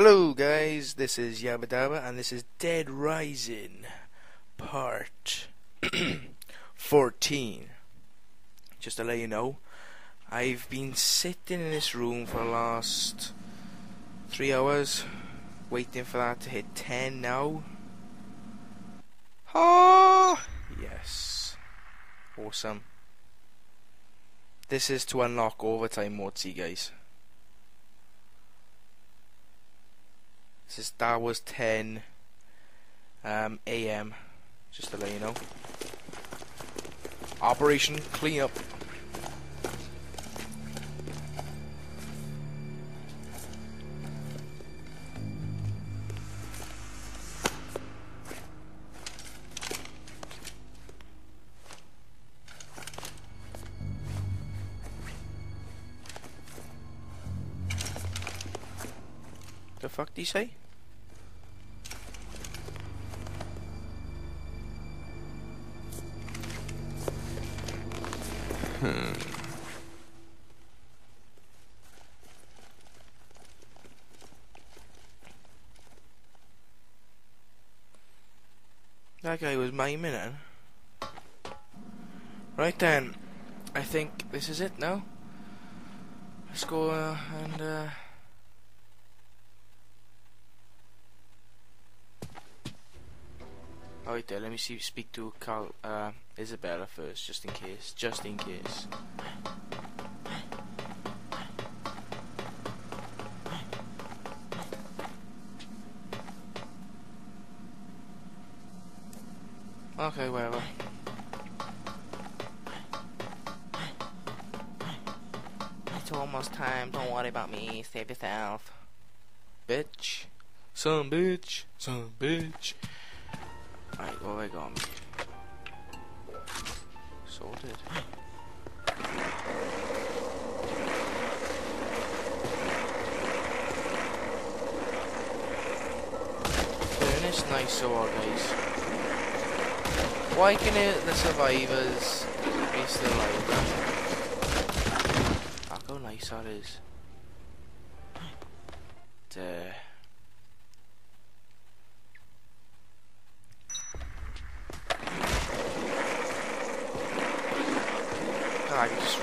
Hello guys, this is Yabba Dabba and this is Dead Rising part 14. Just to let you know, I've been sitting in this room for the last 3 hours waiting for that to hit 10 now. Oh, yes. Awesome. This is to unlock overtime mode, see guys. This is was 10 um, a.m. Just to let you know. Operation Cleanup. The fuck do you say? That guy was miming it. Right then, I think this is it now. Let's go uh, and uh, Wait there, let me see speak to uh, Isabella first, just in case. Just in case. Okay, whatever. It's almost time, don't worry about me, save yourself. Bitch. Some bitch. Some bitch. Right, what have I got? Sorted. This nice so guys. Why can it, the survivors be still alive? Look how nice that is. Duh.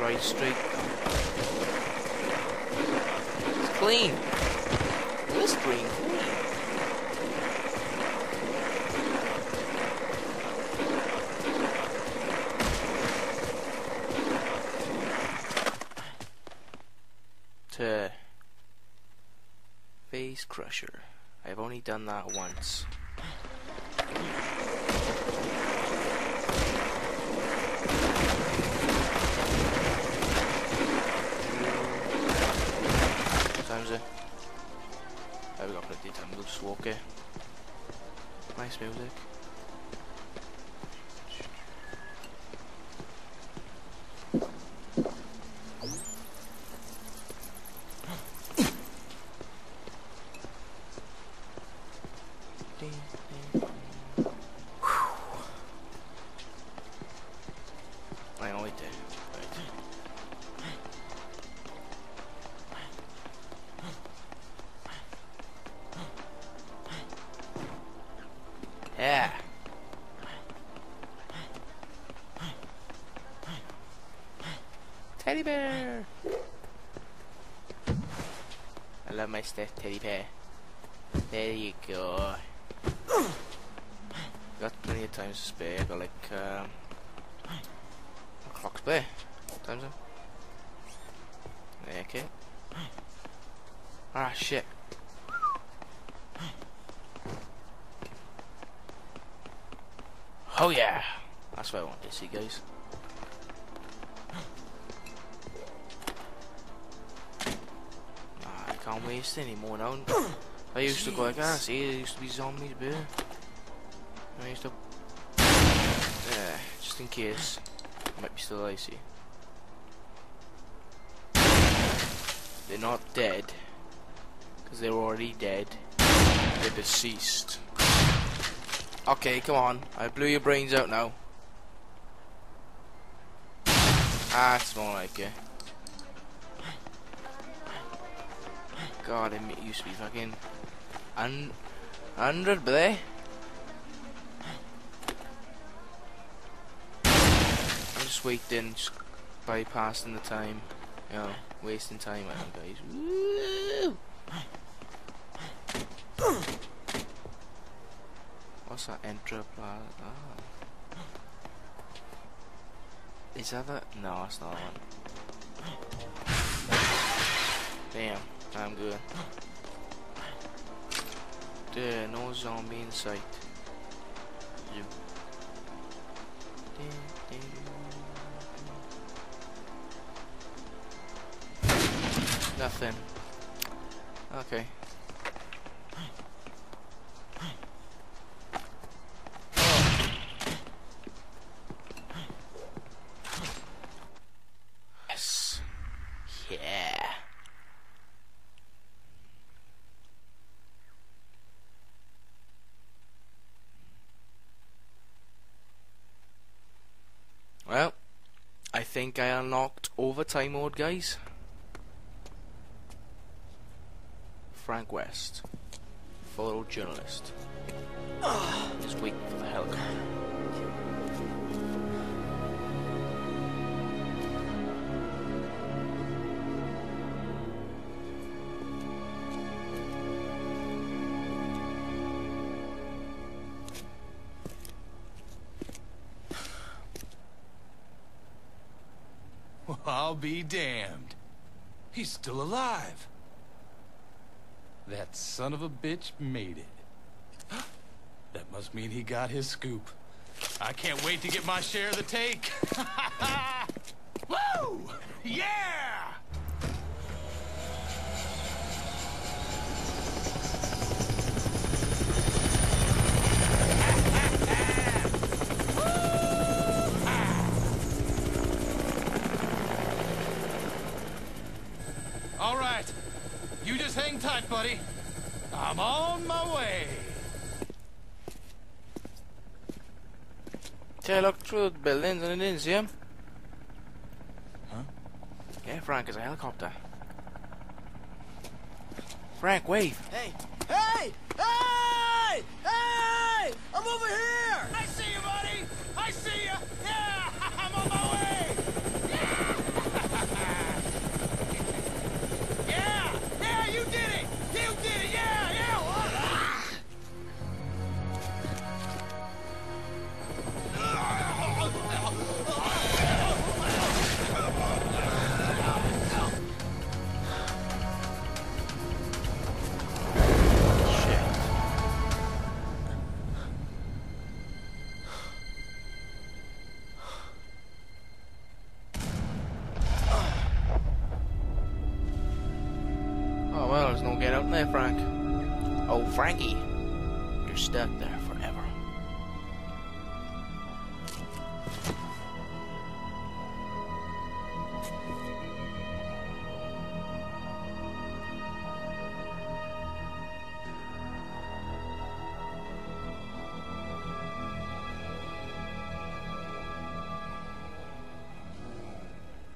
Straight. It's clean. Green clean. To Face Crusher. I've only done that once. Times it. There we of time, we'll just walk it. Nice music. Bear. I love my stuffed teddy bear. There you go. Got plenty of times to spare. Got like um, a clock spare. Times up. Okay. Ah shit. Oh yeah! That's what I want to see, guys. Can't waste any more now. I used to go like, ah, see, there used to be zombies, but I used to. Yeah, just in case. Might be still icy. They're not dead, because they're already dead. They're deceased. Okay, come on. I blew your brains out now. Ah, it's more like it. God, it used to be fucking un- hundred, but they. I'm just waiting, just bypassing the time, you know, wasting time, I guys. What's that entra Ah. Is that the? No, it's not one. Damn, I'm good. There, no zombie in sight. Nothing. Okay. Yes. Yeah. Well, I think I unlocked overtime mode, guys. Frank West, photojournalist. Just waiting for the helicopter. I'll be damned. He's still alive. That son of a bitch made it. That must mean he got his scoop. I can't wait to get my share of the take. Woo! Yeah! All right. You just hang tight, buddy. I'm on my way. See, I looked through the buildings and I didn't see him. Huh? Yeah, Frank is a helicopter. Frank, wave. Hey! Hey! Hey! Hey! I'm over here! I see you, buddy. I see you. Frank. Oh, Frankie, you're stuck there forever.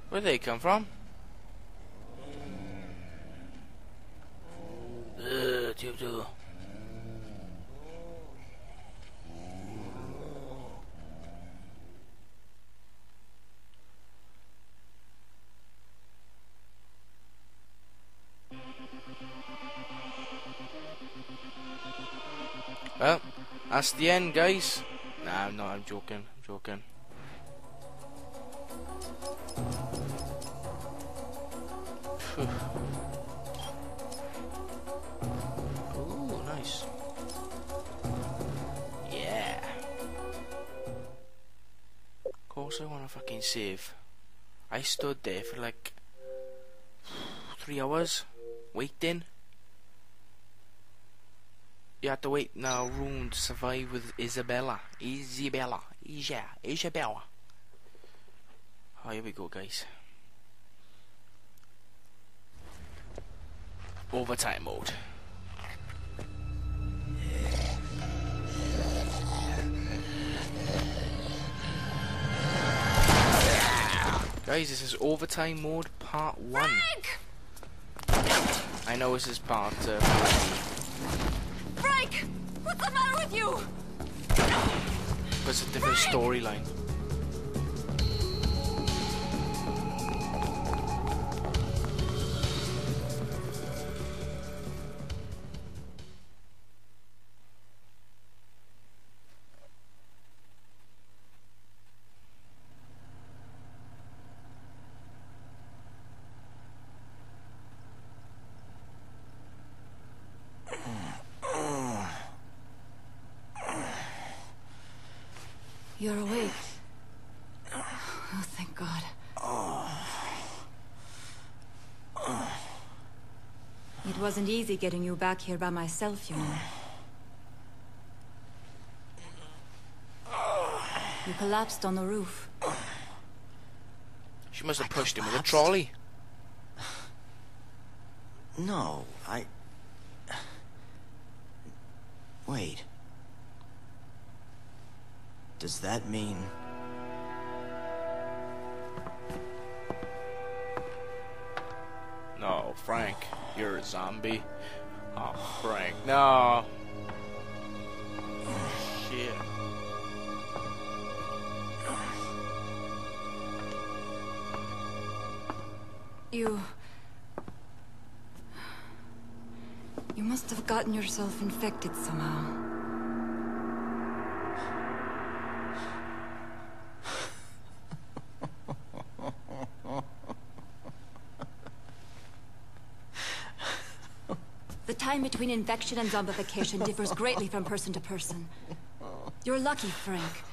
Where'd they come from? Well, that's the end, guys. Nah, I'm not. I'm joking. I'm joking. Phew. I wanna fucking save. I stood there for like three hours waiting. You had to wait in a room to survive with Isabella. Isabella. Isa. Isabella. Oh, here we go, guys. Overtime mode. Guys, this is overtime mode part one. I know this is part uh, 14, Frank! What's the matter with you? but it's a different storyline. You're awake. Oh, thank God. It wasn't easy getting you back here by myself, you know. You collapsed on the roof. She must have pushed him with a trolley. No, I... Wait. Does that mean... No, Frank, you're a zombie. Oh, Frank, no. Shit. You... You must have gotten yourself infected somehow. The time between infection and zombification differs greatly from person to person. You're lucky, Frank.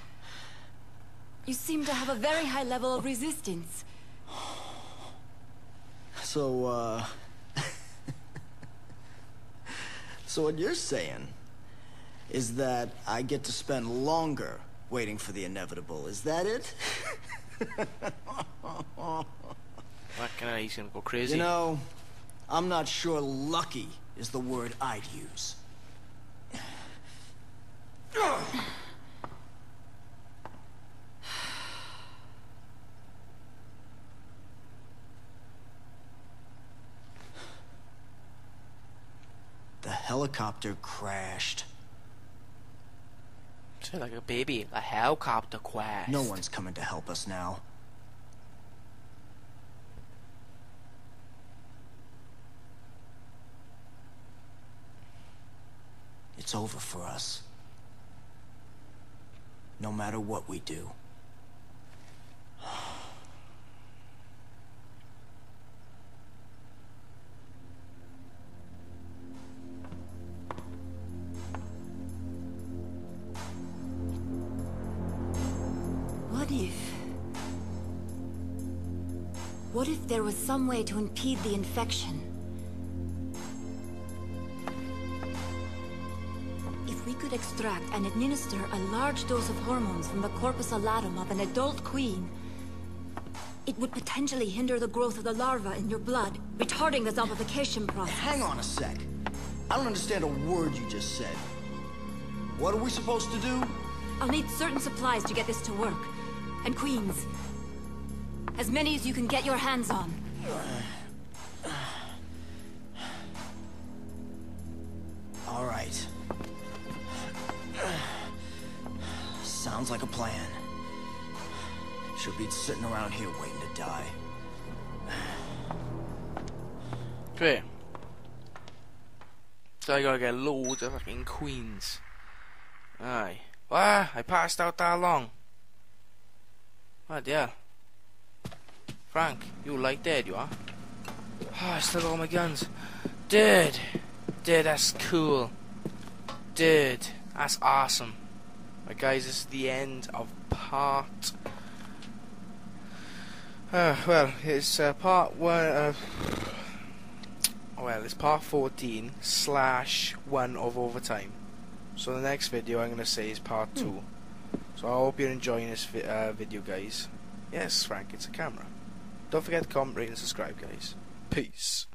You seem to have a very high level of resistance. So, uh... so what you're saying is that I get to spend longer waiting for the inevitable. Is that it? What can I? He's gonna go crazy. You know, I'm not sure lucky is the word I'd use. The helicopter crashed. Sound like a baby. A helicopter crash. No one's coming to help us now. It's over for us. No matter what we do. What if... What if there was some way to impede the infection? Extract and administer a large dose of hormones from the corpus allatum of an adult queen, it would potentially hinder the growth of the larva in your blood, retarding the zombification process. Hang on a sec. I don't understand a word you just said. What are we supposed to do? I'll need certain supplies to get this to work. And queens. As many as you can get your hands on. All right. Sounds like a plan. Should be sitting around here waiting to die. Great. So I gotta get loads of fucking queens. Aye. Ah, I passed out that long. What yeah. Frank, you like dead, you are? Oh, I still got all my guns. Dude. Dude, that's cool. Dude, that's awesome. Right, guys, this is the end of part. Uh, well, it's uh, part one. Uh, well, it's part 14 slash 1 of overtime. So the next video I'm going to say is part 2. So I hope you're enjoying this vi- uh, video, guys. Yes, Frank, it's a camera. Don't forget to comment, rate, and subscribe, guys. Peace.